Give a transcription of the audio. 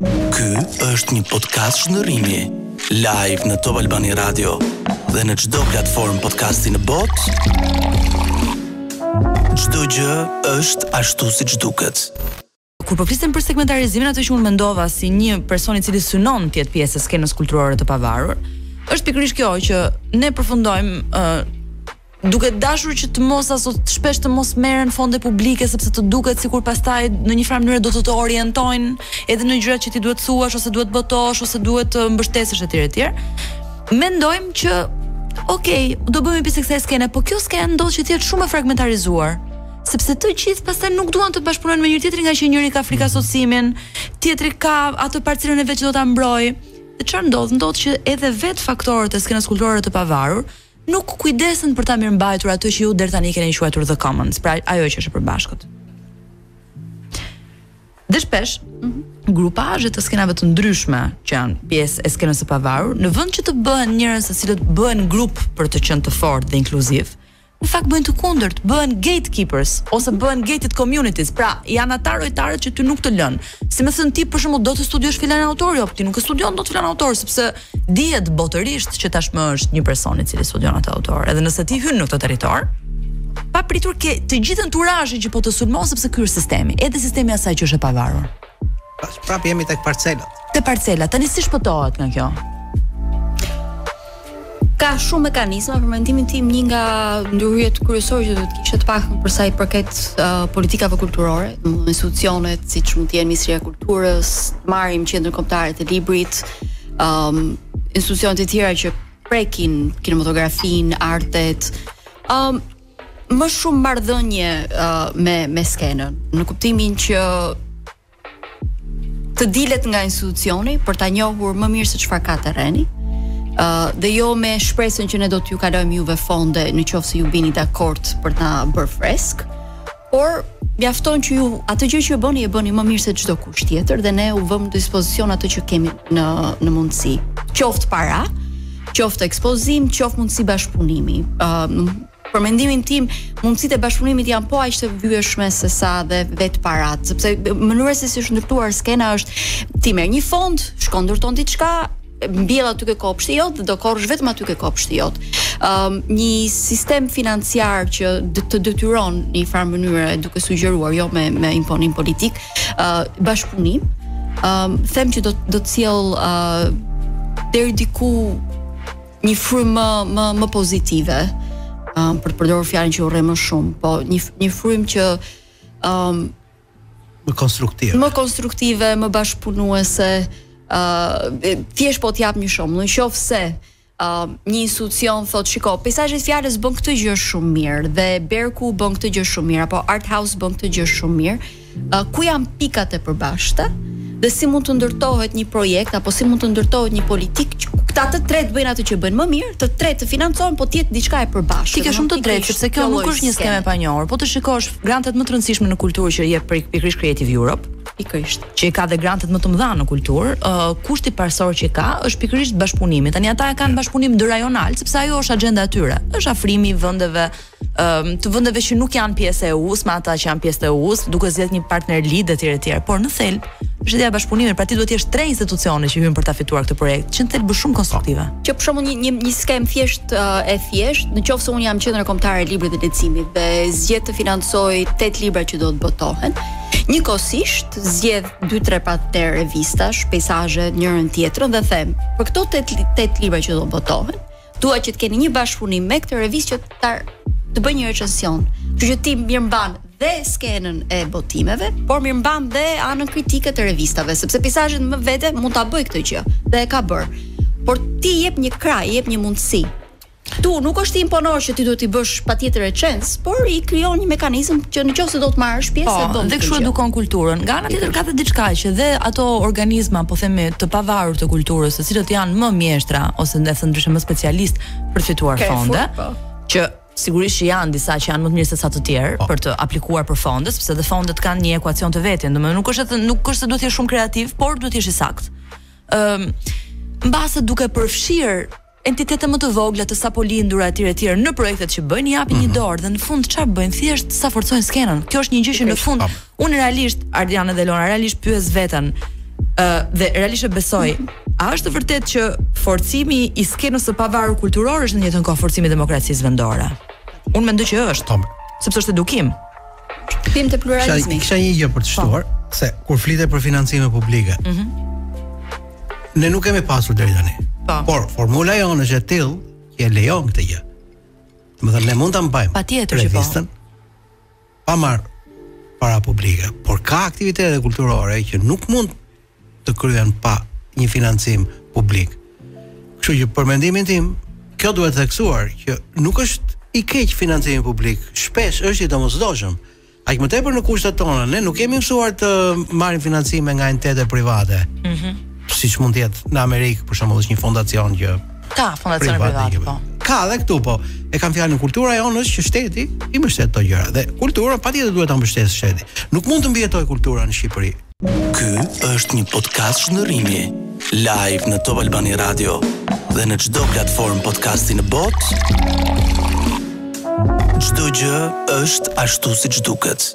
Ky është një podcast transmetimi live në Top Albania Radio dhe në çdo platformë podcasti në botë. Çdo gjë është ashtu siç duket. Kur po flisim për segmentarizimin atë që unë mendova si një person i cili synon të jetë pjesë e skenës kulturore të pavarur, është pikërisht kjo që ne përfundojmë uh, duke dashur që të mos aso shpesh të mos merren fonde publike sepse të duket sikur pastaj në një farë mënyre do të të orientojnë edhe në gjërat që ti duhet të thuash ose duhet të botosh ose duhet të mbështesësh etj etj. Mendojmë që ok, do bëhemi pjesë kësaj skene, por kjo skenë ndodh që të jetë shumë e fragmentarizuar sepse të gjithë pastaj nuk duan të bashkëpunojnë me njëri-tjetrin ngaqë njëri ka frikë asociimin, tjetri ka atë parcelën e vet që do ta mbrojë. Dhe çfarë ndodh? Ndodh që edhe vetë aktorët e skenës kulturore të pavarur nuk kujdesen për ta mirëmbajtur atë që ju deri tani keni quajtur the commons, pra ajo që është e përbashkët. Dhe shpesh, mm -hmm. grupazhe të skenave të ndryshme që janë pjesë e skenës së pavarur, në vend që të bëhen njerëz të cilët bëhen grup për të qenë të fortë dhe inkluzivë, në fakt bëjnë të kundërtën, bëhen gatekeepers ose bëhen gated communities, pra janë ata rojtarët që ty nuk të lënë. Si me thënë ti për shembull do të studiosh filan autor, jo, ti nuk e studion dot filan autor sepse Dihet botërisht që tashmë është një person i cili studion atë autor. Edhe nëse ti hyn në këtë territor, papritur ke të gjithë anturazhin që po të sulmon sepse ky është sistemi, edhe sistemi i asaj që është e pavarur. Pra prapë jemi tek parcelat. Te parcelat, tani si shpëtohet nga kjo? Ka shumë mekanizma për mendimin tim një nga ndërhyrjet kryesore që do të kishte të paktën për sa i përket uh, politikave kulturore, domethënë institucionet siç mund të jenë Ministria e Kulturës, marrim qendrën kombëtare të librit, um, institucionet e tjera që prekin kinematografinë, artet, um, më shumë marrëdhënie uh, me me skenën, në kuptimin që të dilet nga institucioni për ta njohur më mirë se çfarë ka terreni. ë uh, dhe jo me shpresën që ne do t'ju kalojmë juve fonde në qoftë se ju bini dakord për ta bërë fresk Por mjafton që ju atë gjë që e bëni e bëni më mirë se çdokush tjetër dhe ne u vëmë në dispozicion atë që kemi në në mundësi. Qoftë para, qoftë ekspozim, qoftë mundësi bashkëpunimi. Ëm uh, për mendimin tim, mundësitë e bashkëpunimit janë po aq të vyeshme sesa dhe vetë paratë, sepse mënyra se si është ndërtuar skena është ti merr një fond, shkon ndërton diçka, mbjell aty ke kopshti jot dhe do korrësh vetëm aty ke kopshti jot. Ëm um, një sistem financiar që të detyron në një farë mënyre duke sugjeruar jo me me imponim politik, ë uh, bashkëpunim. Ëm um, them që do do të sillte ë uh, deri diku një frymë më më më pozitive. Ëm um, për të përdorur fjalën që urrej më shumë, po një një frymë që ëm um, më konstruktive. Më konstruktive, më bashkëpunuese. ë uh, thjesht po të jap një shembull, në qoftë se uh, një institucion thot shiko, Peizazhet e fjalës bën këtë gjë shumë mirë dhe Berku bën këtë gjë shumë mirë apo Art House bën këtë gjë shumë mirë, uh, ku janë pikat e përbashkëta dhe si mund të ndërtohet një projekt apo si mund të ndërtohet një politikë që këta të tre të bëjnë atë që bëjnë më mirë, të tre të financohen, po të jetë diçka e përbashkët. Ti ke shumë të drejtë, sepse kjo nuk është një skemë e panjohur. Po të shikosh grantet më të rëndësishme në kulturë që jep pikërisht Creative Europe, që i ka dhe grantet më të mëdha në kulturë, uh, kushti parësor që i ka është pikërisht bashkëpunimi. Tani ata e kanë bashkëpunim ndërrajonal, sepse ajo është agjenda e tyre. Është afrimi i vendeve um, të vendeve që nuk janë pjesë e EU-s me ata që janë pjesë e EU-s, duke zgjedhur një partner lead etj etj. Por në thelb, Mbështetja e bashkëpunimit, pra ti duhet të jesh tre institucione që hyjnë për ta fituar këtë projekt, që në thelb është shumë konstruktive. Po. Që për shembull një një një skemë thjesht uh, e thjeshtë, në qoftë se unë jam qendra kombëtare e librit dhe leximit dhe zgjedh të financoj 8 libra që do të botohen, njëkohësisht zgjedh 2-3 partnerë revistash, peizazhe njërën tjetrën dhe them, për këto 8 8 libra që do botohen, Dua që të keni një bashkëpunim me këtë revistë që të të bëjë një recension. Kështu që ti mirëmban dhe skenën e botimeve, por mirëmban dhe anën kritike të revistave, sepse peizazhet më vete mund ta bëjë këtë gjë dhe e ka bërë. Por ti jep një krah, jep një mundësi. Ti nuk është se i imponon që ti duhet të bësh patjetër recensë, por i krijon një mekanizëm që në qoftë se do të marrësh pjesë po, e bën. Dhe kështu edukon kulturën. Nga ana tjetër ka dhe diçka që dhe ato organizma, po themi, të pavarur të kulturës të cilët janë më mjeshtra ose e thënë ndryshe më specialistë për të fituar fonde, po. që sigurisht që janë disa që janë më të mirë se sa të tjerë po. për të aplikuar për fonde, sepse dhe fondet kanë një ekuacion të vetin, domethënë nuk është se nuk është se duhet të jesh shumë kreativ, por duhet të jesh i saktë. Ëm um, mbase duke përfshirë entitete më të vogla të sapolindura etj etj në projektet që bëjnë japin mm -hmm. një mhm. dorë dhe në fund çfarë bëjnë thjesht sa forcojnë skenën. Kjo është një gjë që në fund Unë realisht Ardiana dhe Lona realisht pyes veten ë uh, dhe realisht e besoj. A është vërtet që forcimi i skenës së pavarur kulturore është në njëjtën kohë forcimi i demokracisë vendore? Unë mendoj që është. Tom. Sepse është edukim. Tim të pluralizmit. Kisha një gjë për të po. shtuar, po. se kur flitet për financime publike. Mhm. Mm ne nuk kemi pasur deri tani. Po. Por formula jonë është e tillë që e lejon këtë gjë. Domethënë ne mund ta mbajmë. Patjetër që po. pa marrë para publike, por ka aktivitete kulturore që nuk mund të kryhen pa një financim publik. Kështu që për mendimin tim, kjo duhet theksuar që nuk është i keq financimi publik, shpesh është i domosdoshëm. Aq më tepër në kushtet tona, ne nuk jemi mësuar të marrim financime nga entitete private. Mhm. Mm Siç mund të jetë në Amerikë, për shembull, është një fondacion që ka fondacione private, po. Ka edhe këtu, po. E kam fjalën kultura jonë është që shteti i mbështet këto gjëra dhe kultura patjetër duhet ta mbështesë shteti. Nuk mund të mbijetojë kultura në Shqipëri. Ky është një podcast shndërrimi live në Top Albania Radio dhe në çdo platformë podcasti në botë. Çdo gjë është ashtu siç duket.